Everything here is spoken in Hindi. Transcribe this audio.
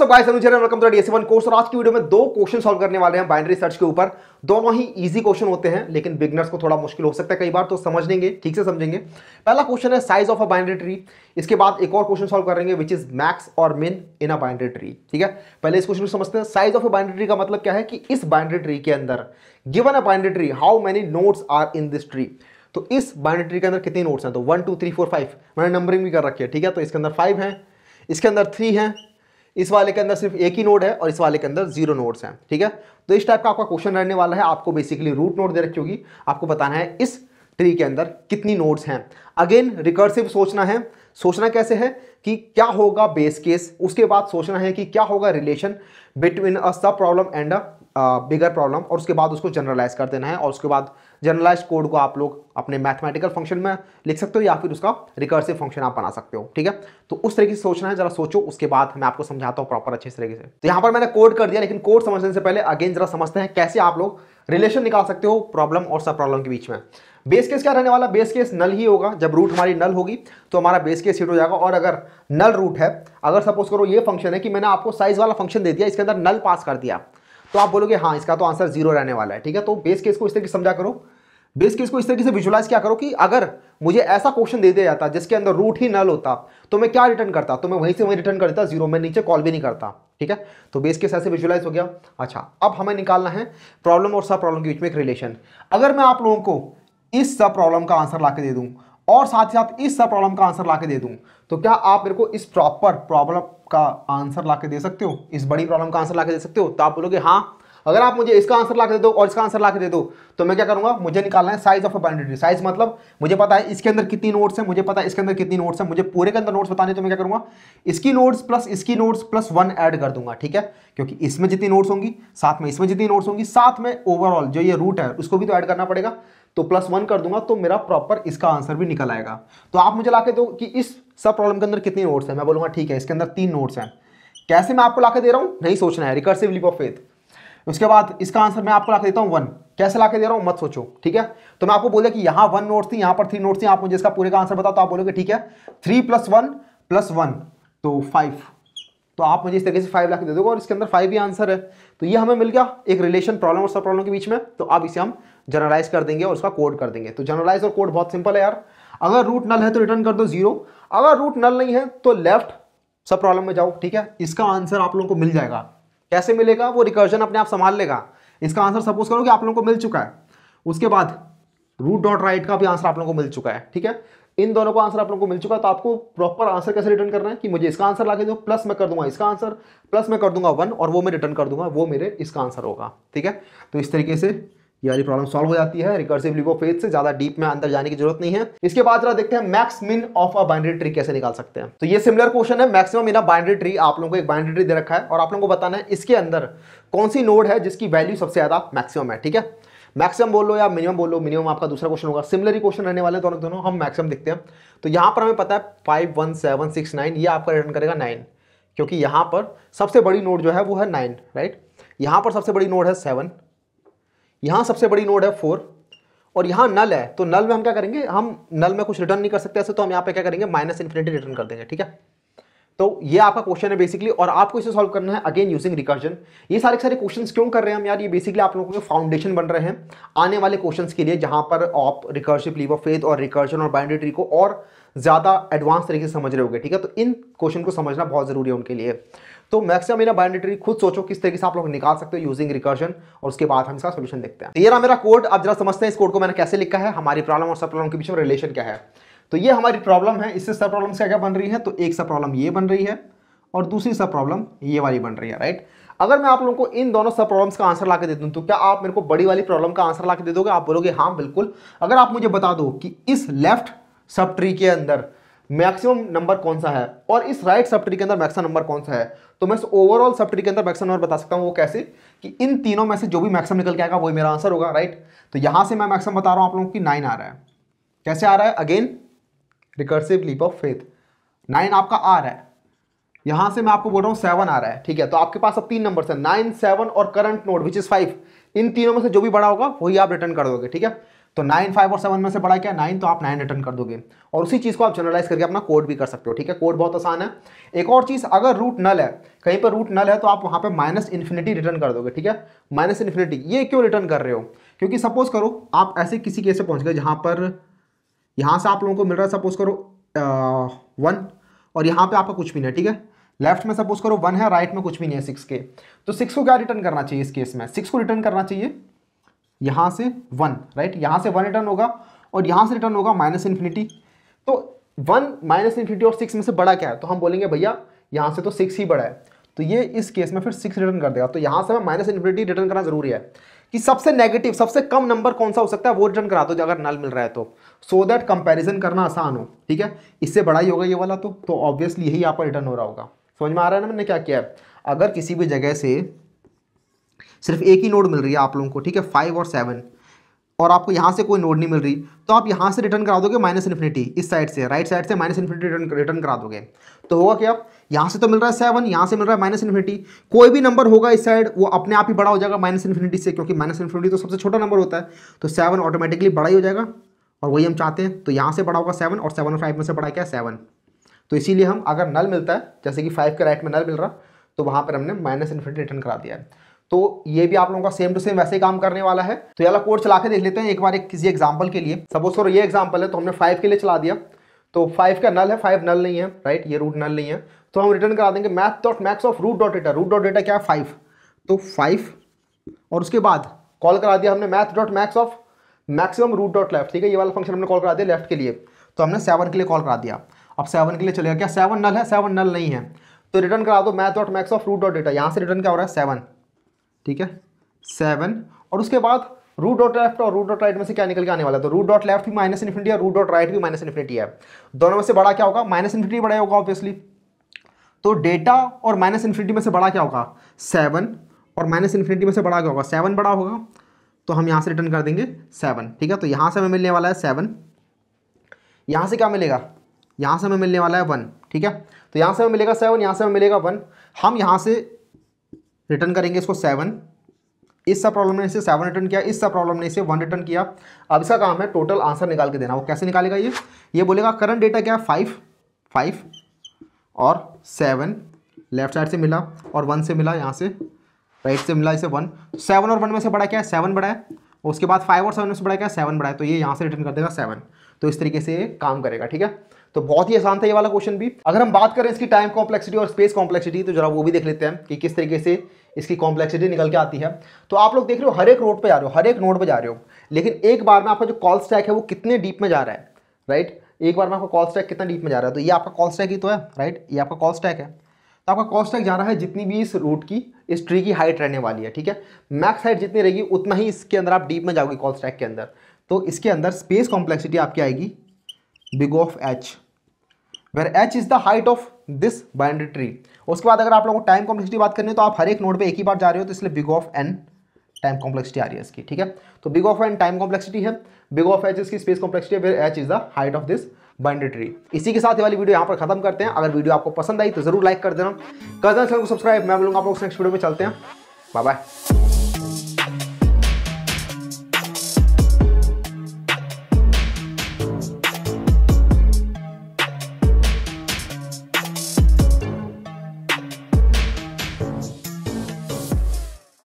What's guys welcome to D S one course और आज की वीडियो में दो क्वेश्चन सॉल्व करने वाले हैं बाइनरी सर्च के ऊपर। दोनों ही इजी क्वेश्चन होते हैं, लेकिन बिगनर्स को थोड़ा मुश्किल हो सकता है कई बार तो समझ लेंगे ठीक से समझेंगे। पहला क्वेश्चन है size of a binary tree इसके बाद एक और क्वेश्चन सॉल्व करेंगे विच इज़ मैक्स और मिन इन अ बाइनरी ट्री ठीक है? पहले इस क्वेश्चन को समझते हैं। Size of a binary tree का मतलब क्या है कि इस बाइनरी ट्री के अंदर given a binary tree how many nodes are in this tree तो इस बाइनरी ट्री के अंदर कितने नोट्स हैं? तो one two three four five मैंने नंबरिंग भी कर रखी है, ठीक है? तो इसके अंदर फाइव है, इसके अंदर थ्री है इस वाले के अंदर सिर्फ़ एक ही नोड है और इस वाले के अंदर ज़ीरो नोड्स हैं, ठीक है? तो इस टाइप का आपका क्वेश्चन रहने वाला है। आपको बेसिकली रूट नोड दे रखी होगी। आपको बताना है इस ट्री के अंदर कितनी नोड्स हैं। अगेन रिकर्सिव सोचना है। सोचना कैसे है? कि क्या होगा बेस केस उसके बाद सोचना है कि क्या होगा relation between a sub problem and a bigger problem और उसके बाद उसको जनरलाइज कर देना है और उसके बाद जनरलाइज कोड को आप लोग अपने मैथमेटिकल फ़ंक्शन में लिख सकते हो या फिर उसका रिकर्सिव फ़ंक्शन आप बना सकते हो, ठीक है? तो उस तरीके से सोचना है, जरा सोचो, उसके बाद मैं आपको समझाता हूँ प्रॉपर अच्छे तरीके से। तो यहाँ पर मैंने कोड कर दिया, लेकिन कोड समझने से पहले अगेन जरा समझते हैं कैसे आप लोग रिलेशन निकाल सकते हो प्रॉब्लम और सब प्रॉब्लम के बीच में। बेस केस क्या रहने वाला? बेस केस नल ही होगा। जब रूट हमारी नल होगी तो हमारा बेस केस हिट हो जाएगा और अगर नल रूट है। अगर सपोज़ करो ये फ़ंक्शन है कि मैंने आपको साइज़ वाला फ़ंक्शन दे दिया, इसके अंदर नल पास कर दिया तो आप बोलोगे हाँ इसका तो आंसर ज़ीरो रहने वाला है, ठीक है? तो बेस केस को इस तरीके से समझा करो। बेस केस को इस तरीके से विजुलाइज क्या करो कि अगर मुझे ऐसा क्वेश्चन दे दिया जाता जिसके अंदर रूट ही नल होता तो मैं क्या रिटर्न करता? तो मैं वहीं से वहीं रिटर्न कर देता ज़ीरो मैं नीचे कॉल भी नहीं करता, ठीक है? तो बेस केस ऐसे विजुलाइज हो गया। अच्छा अब हमें निकालना है प्रॉब्लम और सब प्रॉब्लम के बीच में एक रिलेशन अगर मैं आप लोगों को इस सब प्रॉब्लम का आंसर ला दे दूँ और साथ ही साथ इस सब प्रॉब्लम का आंसर ला दे दूँ। तो क्या आप मेरे को इस प्रॉपर प्रॉब्लम का आंसर ला दे सकते हो? इस बड़ी प्रॉब्लम का आंसर ला दे सकते हो? तो आप बोलोगे हाँ अगर आप मुझे इसका आंसर ला दे दो और इसका आंसर ला के दे दो तो मैं क्या करूँगा? मुझे निकालना है size of a binary size मतलब मुझे पता है इसके अंदर कितनी नोट्स हैं, मुझे पता है इसके अंदर कितनी नोट्स हैं, मुझे पूरे के अंदर नोट्स बताने तो मैं क्या करूँगा? इसकी नोट्स प्लस इसकी नोट्स प्लस वन ऐड कर दूँगा, ठीक है? क्योंकि इसमें जितनी नोट्स होंगी, साथ में इसमें जितनी नोट्स होंगी, साथ में ओवरऑल जो ये रूट है, उसको भी तो ऐड करना पड़ेगा। तो प्लस वन कर दूँगा तो मेरा प्रॉपर इसका आंसर भी निकल आएगा। तो आप मुझे ला के दो कि इस सब प्रॉब्लम के अंदर कितनी नोट्स है? मैं बोलूँगा, ठीक है, इसके अंदर तीन नोट्स हैं। कैसे मैं आपको ला के दे रहा हूँ? नहीं सोचना है रिकर्सिव लीप ऑफ़ फेथ उसके बाद इसका आंसर मैं आपको ला देता हूँ वन कैसे ला के दे रहा हूँ? मत सोचो, ठीक है? तो मैं आपको बोला कि यहाँ वन नोट थी, यहाँ पर थ्री नोट थी, आप मुझे इसका पूरे का आंसर बताओ तो आप बोलोगे ठीक है? Three plus one plus one तो फाइव तो आप मुझे इस तरीके से फाइव ला के दे दोगे और इसके अंदर फाइव ही आंसर है। तो ये हमें मिल गया एक रिलेशन प्रॉब्लम और सब प्रॉब्लम के बीच में। तो अब इसे हम जनरलाइज कर देंगे और उसका कोड कर देंगे। तो जनरलाइज और कोड बहुत सिंपल है यार। अगर रूट नल है तो रिटर्न कर दो ज़ीरो अगर रूट नल नहीं है तो लेफ़्ट सब प्रॉब्लम में जाओ, ठीक है? इसका आंसर आप लोगों को मिल जाएगा। कैसे मिलेगा, वो रिकर्जन अपने आप संभाल लेगा। इसका आंसर सपोज़ करो कि आप लोगों को मिल चुका है। उसके बाद रूट डॉट राइट का भी आंसर आप लोगों को मिल चुका है, ठीक है? इन दोनों का आंसर आप लोगों को मिल चुका है तो आपको प्रॉपर आंसर कैसे रिटर्न करना है कि मुझे इसका आंसर लाके दो प्लस मैं कर दूँगा इसका आंसर प्लस मैं कर दूँगा वन और वो मैं रिटर्न कर दूँगा, वो मेरे इसका आंसर होगा, ठीक है? तो इस तरीके से ये वाली प्रॉब्लम सॉल्व हो जाती है। रिकर्सिव लिपो फ़ेज़ से ज़्यादा डीप में अंदर जाने की ज़रूरत नहीं है। इसके बाद जरा देखते हैं max min of a binary tree कैसे निकाल सकते हैं। तो ये सिमिलर क्वेश्चन है। मैक्सिमम इन अ ट्री आप लोगों को एक बाइनरी ट्री दे रखा है। और आप लोगों को बताना है, इसके अंदर कौन सी नोड है जिसकी वैल्यू सबसे ज़्यादा मैक्सिमम है, ठीक है? मैक्सिमम बोल या मिनिमम बोल मिनिमम आपका दूसरा क्वेश्चन होगा। सिमिलर ही क्वेश्चन रहने वाले दोनों दोनों। हम मैक्सिमम देखते हैं। तो यहाँ पर हमें पता है five one seven six nine ये आपका रिटर्न करेगा नाइन क्योंकि यहाँ पर सबसे बड़ी नोड जो है वो है नाइन राइट यहाँ पर सबसे बड़ी नोड है सेवन यहाँ सबसे बड़ी नोड है फोर और यहाँ नल है। तो नल में हम क्या करेंगे? हम नल में कुछ रिटर्न नहीं कर सकते ऐसे तो हम यहाँ पे क्या करेंगे? माइनस इन्फिनिटी रिटर्न कर देंगे, ठीक है? तो ये आपका क्वेश्चन है बेसिकली और आपको इसे सॉल्व करना है अगेन यूजिंग रिकर्जन ये सारे सारे क्वेश्चन क्यों कर रहे हैं हम यार? ये बेसिकली आप लोगों के फाउंडेशन बन रहे हैं आने वाले क्वेश्चन के लिए, जहाँ पर आप रिकर्सिव लीव ऑफ़ फेथ और रिकर्जन और बाइंड्री को और ज़्यादा एडवांस तरीके से समझ रहे होगे, ठीक है? तो इन क्वेश्चन को समझना बहुत ज़रूरी है उनके लिए। तो मैक्सिमम मेरा बाइंड्री खुद सोचो किस तरीके से आप लोग निकाल सकते हो यूजिंग रिकर्जन और उसके बाद हम इसका सोल्यूशन देखते हैं। तो ये रहा मेरा कोड अब जरा समझते हैं इस कोड को मैंने कैसे लिखा है, हमारी प्रॉब्लम और सब प्रॉब्लम के बीच में रिलेशन क्या है। तो ये हमारी प्रॉब्लम है, इससे सब प्रॉब्लम क्या क्या बन रही है तो एक सब प्रॉब्लम ये बन रही है, और दूसरी सब प्रॉब्लम ये वाली बन रही है राइट अगर मैं आप लोगों को इन दोनों सब प्रॉब्लम्स का आंसर ला के दे दूँ तो क्या आप मेरे को बड़ी वाली प्रॉब्लम का आंसर ला के दे दोगे? आप बोलोगे हाँ बिल्कुल। अगर आप मुझे बता दो कि इस लेफ़्ट सब ट्री के अंदर मैक्सिमम नंबर कौन सा है? और इस राइट सब के अंदर मैक्सिमम नंबर कौन सा है? तो मैं ओवरऑल सब के अंदर मैक्सिमम नंबर बता सकता हूँ वो कैसे? कि इन तीनों में से जो भी मैक्सिमम निकल के आएगा, वही मेरा आंसर होगा राइट तो यहाँ से मैं मैक्सिमम बता रहा हूँ आप लोगों की नाइन आ रहा है। कैसे आ रहा है? Again recursive leap of faith nine आपका आ रहा है। यहाँ से मैं आपको बोल रहा हूँ सेवन आ रहा है, ठीक है? तो आपके पास अब तीन नंबर है नाइन सेवन और current node which is five इन तीनों में से जो भी बड़ा होगा, वही आप रिटर्न कर दोगे, ठीक है? तो नाइन फाइव और सेवन में से बड़ा क्या नाइन तो आप नाइन रिटर्न कर दोगे। और उसी चीज़ को आप जनरलाइज करके अपना कोड भी कर सकते हो, ठीक है? कोड बहुत आसान है। एक और चीज़, अगर रूट नल है, कहीं पर रूट नल है तो आप वहाँ पर माइनस इन्फिनिटी रिटर्न कर दोगे, ठीक है? माइनस इन्फिनिटी ये क्यों रिटर्न कर रहे हो? क्योंकि सपोज़ करो, आप ऐसे किसी केस से पहुँच गए जहाँ पर, यहाँ से आप लोगों को मिल रहा है सपोज़ करो वन और यहाँ पर आपका कुछ भी नहीं ठीक है? लेफ़्ट में सपोज़ करो वन है राइट में कुछ भी नहीं है सिक्स के। तो सिक्स को क्या रिटर्न करना चाहिए इस केस में? सिक्स को रिटर्न करना चाहिए। यहाँ से वन राइट यहाँ से वन रिटर्न होगा और यहाँ से रिटर्न होगा माइनस इन्फिनिटी तो वन माइनस इन्फिनिटी और सिक्स में से बड़ा क्या है? तो हम बोलेंगे भैया, यहाँ से तो सिक्स ही बड़ा है। तो ये इस केस में फिर सिक्स रिटर्न कर देगा। तो यहाँ से माइनस इन्फिनिटी रिटर्न करना ज़रूरी है कि सबसे नेगेटिव सबसे कम नंबर कौन सा हो सकता है, वो रिटर्न करा दो अगर नल मिल रहा है तो। सो दैट कंपैरिजन करना आसान हो, ठीक है? इससे बड़ा ही होगा ये वाला तो। तो ऑब्वियसली यही आपका रिटर्न हो रहा होगा। समझ में आ रहा है ना मैंने क्या किया है? अगर किसी भी जगह से सिर्फ़ एक ही नोड मिल रही है आप लोगों को, ठीक है? फाइव और सेवन और आपको यहाँ से कोई नोड नहीं मिल रही तो आप यहाँ से रिटर्न करा दोगे माइनस इन्फिनिटी इस साइड से राइट साइड से माइनस इन्फिनिटी रिटर्न रिटर्न करा दोगे। तो होगा क्या? यहाँ से तो मिल रहा है सेवन यहाँ से मिल रहा है माइनस इन्फिनिटी कोई भी नंबर होगा इस साइड वो अपने आप ही बड़ा हो जाएगा माइनस इन्फिनिटी से, क्योंकि माइनस इन्फिनिटी तो सबसे छोटा नंबर होता है। तो सेवन ऑटोमेटिकली बड़ा ही हो जाएगा, और वही हम चाहते हैं। तो यहाँ से बड़ा होगा सेवन और सेवन और फाइव में से बड़ा क्या? है सेवन तो इसीलिए हम अगर नल मिलता है, जैसे कि फाइव के राइट में नल मिल रहा तो वहाँ पर हमने माइनस इन्फिनिटी रिटर्न करा दिया है। तो ये भी आप लोगों का सेम टू सेम वैसे ही काम करने वाला है। तो ये कोड चला के देख लेते हैं एक बार एक किसी एग्ज़ाम्पल के लिए। सपोज़ सर ये एग्ज़ाम्पल है तो हमने फाइव के लिए चला दिया। तो फाइव का नल है फाइव नल नहीं है राइट ये रूट नल नहीं है। तो हम रिटर्न करा देंगे math dot max of root dot data root dot data क्या है? फाइव तो फाइव और उसके बाद कॉल करा दिया हमने math dot max of maximum root dot left ठीक है, ये वाला फ़ंक्शन हमने कॉल करा दिया लेफ़्ट के लिए। तो हमने सेवन के लिए कॉल करा दिया। अब सेवन के लिए चलेगा क्या? सेवन नल है सेवन नल नहीं है। तो रिटर्न करा दो math dot max of root dot data यहाँ से रिटर्न क्या हो रहा है? सेवन ठीक है? सेवन और उसके बाद रूट डॉट लेफ़्ट और रूट डॉट राइट में से क्या निकल के आने वाला है? तो रूट डॉट लेफ़्ट भी माइनस इन्फिनिटी है रूट डॉट राइट भी माइनस इन्फिनिटी है। दोनों में से बड़ा क्या होगा? माइनस इन्फिनिटी बड़ा होगा ऑब्वियसली तो डेटा और माइनस इन्फिनिटी में से बड़ा क्या होगा? सेवन और माइनस इन्फिनिटी में से बड़ा क्या होगा? सेवन बड़ा होगा। तो हम यहाँ से रिटर्न कर देंगे सेवन ठीक है? तो यहाँ से हमें मिलने वाला है सेवन यहाँ से क्या मिलेगा? यहाँ से हमें मिलने वाला है वन ठीक है? तो यहाँ से हमें मिलेगा सेवन यहाँ से हमें मिलेगा वन हम यहाँ से रिटर्न करेंगे इसको सेवन इस सब प्रॉब्लम ने इसे सेवन रिटर्न किया इस सब प्रॉब्लम ने इसे वन रिटर्न किया। अब इसका काम है टोटल आंसर निकाल के देना। वो कैसे निकालेगा ये? ये बोलेगा करंट डेटा क्या? है फाइव फाइव और सेवन लेफ़्ट साइड से मिला और वन से मिला, यहाँ से राइट से मिला इसे वन सेवन और वन में से बड़ा क्या है? सेवन बड़ा है। उसके बाद फाइव और सेवन में से बड़ा क्या है? सेवन बड़ा है। तो ये यहाँ से रिटर्न कर देगा सेवन तो इस तरीके से काम करेगा, ठीक है? तो बहुत ही आसान था ये वाला क्वेश्चन भी। अगर हम बात करें इसकी टाइम कॉम्प्लेक्सिटी और स्पेस कॉम्प्लेक्सिटी तो जरा वो भी देख लेते हैं कि किस तरीके से इसकी कॉम्प्लेक्सिटी निकल के आती है। तो आप लोग देख रहे हो, हर एक रोड पे जा रहे हो, हर एक नोड पे जा रहे हो। लेकिन एक बार में आपका जो कॉल स्टैक है, वो कितने डीप में जा रहा है राइट एक बार में आपका कॉल स्टैक कितना डीप में जा रहा है तो ये आपका कॉल स्टैक ही तो है राइट ये आपका कॉल स्टैक है। तो आपका कॉल स्टैक जा रहा है जितनी भी इस रूट की, इस ट्री की हाइट रहने वाली है, ठीक है? मैक्स हाइट जितनी रहेगी, उतना ही इसके अंदर आप डीप में जाओगे कॉल स्टैक के अंदर। तो इसके अंदर स्पेस कॉम्प्लेक्सिटी आपकी आएगी big of H where H is the height of this binary tree उसके बाद अगर आप लोगों को टाइम कॉम्प्लेक्सिटी बात करनी है तो आप हर एक नोड पे एक ही बार जा रहे हो तो इसलिए big of N time complexity आ रही है इसकी, ठीक है? तो big of N time complexity है बिग ऑफ़ एच इसकी स्पेस कॉम्प्लेक्सिटी है where H is the height of this binary tree इसी के साथ ये वाली वीडियो यहाँ पर खत्म करते हैं। अगर वीडियो आपको पसंद आई तो ज़रूर लाइक कर देना। कर देना चैनल को सब्सक्राइब मैं बोलूँगा आप लोग नेक्स्ट वीडियो में, चलते हैं। Bye bye